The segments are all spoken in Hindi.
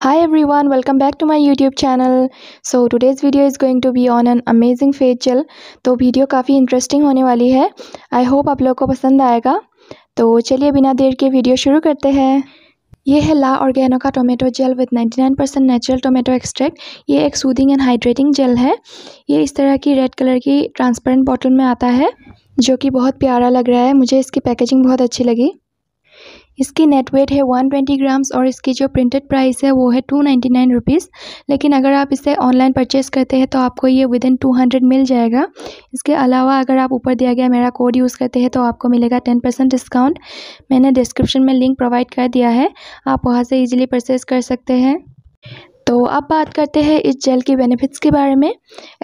Hi everyone, welcome back to my YouTube channel. So today's video is going to be on an amazing face gel. तो वीडियो काफ़ी इंटरेस्टिंग होने वाली है। आई होप आप लोग को पसंद आएगा। तो चलिए बिना देर के वीडियो शुरू करते हैं। ये है ला ऑर्गेनो का tomato gel with 99% percent natural tomato extract ये एक सूदिंग एंड हाइड्रेटिंग जेल है। ये इस तरह की रेड कलर की ट्रांसपेरेंट बॉटल में आता है जो कि बहुत प्यारा लग रहा है। मुझे इसकी पैकेजिंग बहुत अच्छी लगी। इसकी नेट वेट है वन ट्वेंटी ग्राम्स और इसकी जो प्रिंटेड प्राइस है वो है टू नाइन्टी नाइन रुपीज़ लेकिन अगर आप इसे ऑनलाइन परचेस करते हैं तो आपको ये विद इन टू हंड्रेड मिल जाएगा। इसके अलावा अगर आप ऊपर दिया गया मेरा कोड यूज़ करते हैं तो आपको मिलेगा टेन परसेंट डिस्काउंट मैंने डिस्क्रिप्शन में लिंक प्रोवाइड कर दिया है। आप वहाँ से ईजिली परचेज़ कर सकते हैं। तो अब बात करते हैं इस जेल के बेनिफिट्स के बारे में।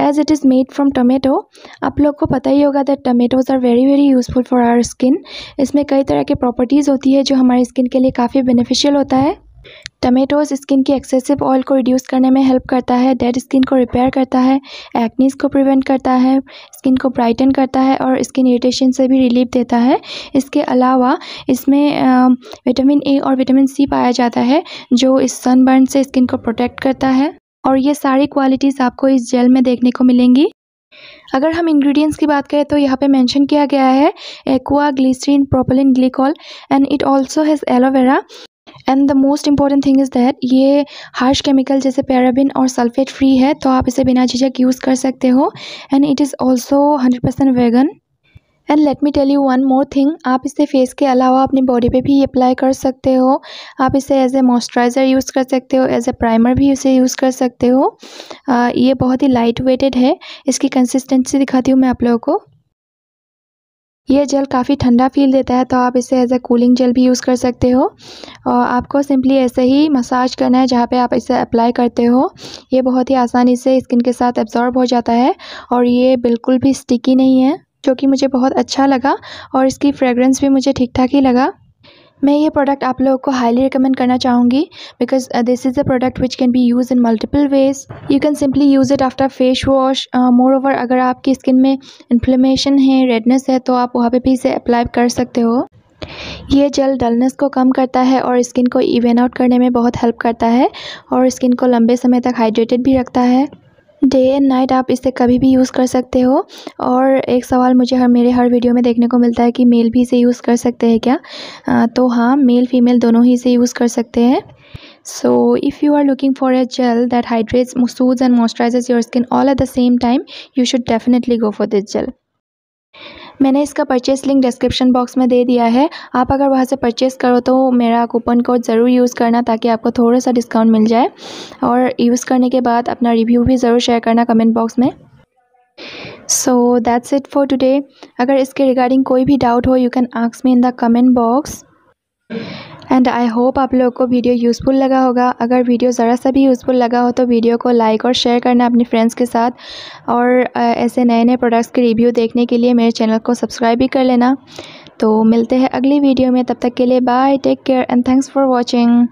As it is made from tomato आप लोग को पता ही होगा that tomatoes are very very useful for our skin इसमें कई तरह के प्रॉपर्टीज़ होती है जो हमारी स्किन के लिए काफ़ी बेनिफिशियल होता है। टमेटोज़ स्किन की एक्सेसिव ऑयल को रिड्यूस करने में हेल्प करता है, डेड स्किन को रिपेयर करता है, एक्नीस को प्रिवेंट करता है, स्किन को ब्राइटन करता है और स्किन इरिटेशन से भी रिलीफ देता है। इसके अलावा इसमें विटामिन ए और विटामिन सी पाया जाता है, जो इस सनबर्न से स्किन को प्रोटेक्ट करता है। और ये सारी क्वालिटीज़ आपको इस जेल में देखने को मिलेंगी। अगर हम इंग्रेडिएंट्स की बात करें तो यहाँ पे मेंशन किया गया है, aqua glycerin propylene glycol, and it also has aloe vera. And the most important thing is that ये हार्श केमिकल जैसे पैराबिन और सल्फेट फ्री है तो आप इसे बिना झिझक यूज़ कर सकते हो। And it is also hundred percent vegan and let me tell you one more thing आप इसे फेस के अलावा अपनी बॉडी पे भी अप्लाई कर सकते हो। आप इसे एज ए मॉइस्चराइज़र यूज़ कर सकते हो एज ए प्राइमर भी इसे यूज़ कर सकते हो। आ, ये बहुत ही लाइट वेटेड है। इसकी कंसिस्टेंसी दिखाती हूँ मैं आप लोगों को। ये जेल काफ़ी ठंडा फील देता है तो आप इसे एज ए कूलिंग जेल भी यूज़ कर सकते हो। और आपको सिंपली ऐसे ही मसाज करना है जहाँ पे आप इसे अप्लाई करते हो। ये बहुत ही आसानी से स्किन के साथ एब्जॉर्ब हो जाता है और ये बिल्कुल भी स्टिकी नहीं है, जो कि मुझे बहुत अच्छा लगा और इसकी फ्रेगरेंस भी मुझे ठीक ठाक ही लगा। मैं ये प्रोडक्ट आप लोगों को हाईली रिकमेंड करना चाहूँगी because this is a product which can be use in multiple ways you can simply use it after face wash moreover अगर आपकी स्किन में इन्फ्लेमेशन है रेडनेस है तो आप वहाँ पे भी इसे अप्लाई कर सकते हो। ये जेल डलनेस को कम करता है और स्किन को इवन आउट करने में बहुत हेल्प करता है और स्किन को लंबे समय तक हाइड्रेटेड भी रखता है। डे एंड नाइट आप इसे कभी भी यूज़ कर सकते हो। और एक सवाल मुझे हर मेरे हर वीडियो में देखने को मिलता है कि मेल भी इसे यूज़ कर सकते हैं क्या? आ, तो हाँ मेल फीमेल दोनों ही इसे यूज़ कर सकते हैं। So if you are looking for a gel that hydrates मसूज and moisturisers your skin all at the same time you should definitely go for this gel मैंने इसका परचेस लिंक डिस्क्रिप्शन बॉक्स में दे दिया है। आप अगर वहाँ से परचेस करो तो मेरा कूपन कोड ज़रूर यूज़ करना ताकि आपको थोड़ा सा डिस्काउंट मिल जाए। और यूज़ करने के बाद अपना रिव्यू भी ज़रूर शेयर करना कमेंट बॉक्स में। So that's it for today अगर इसके रिगार्डिंग कोई भी डाउट हो you can ask me in the comment box and I hope आप लोगों को वीडियो यूज़फुल लगा होगा। अगर वीडियो ज़रा सा भी यूज़फुल लगा हो तो वीडियो को लाइक और शेयर करना अपने फ्रेंड्स के साथ। और ऐसे नए नए प्रोडक्ट्स के रिव्यू देखने के लिए मेरे चैनल को सब्सक्राइब भी कर लेना। तो मिलते हैं अगली वीडियो में। तब तक के लिए bye take care and thanks for watching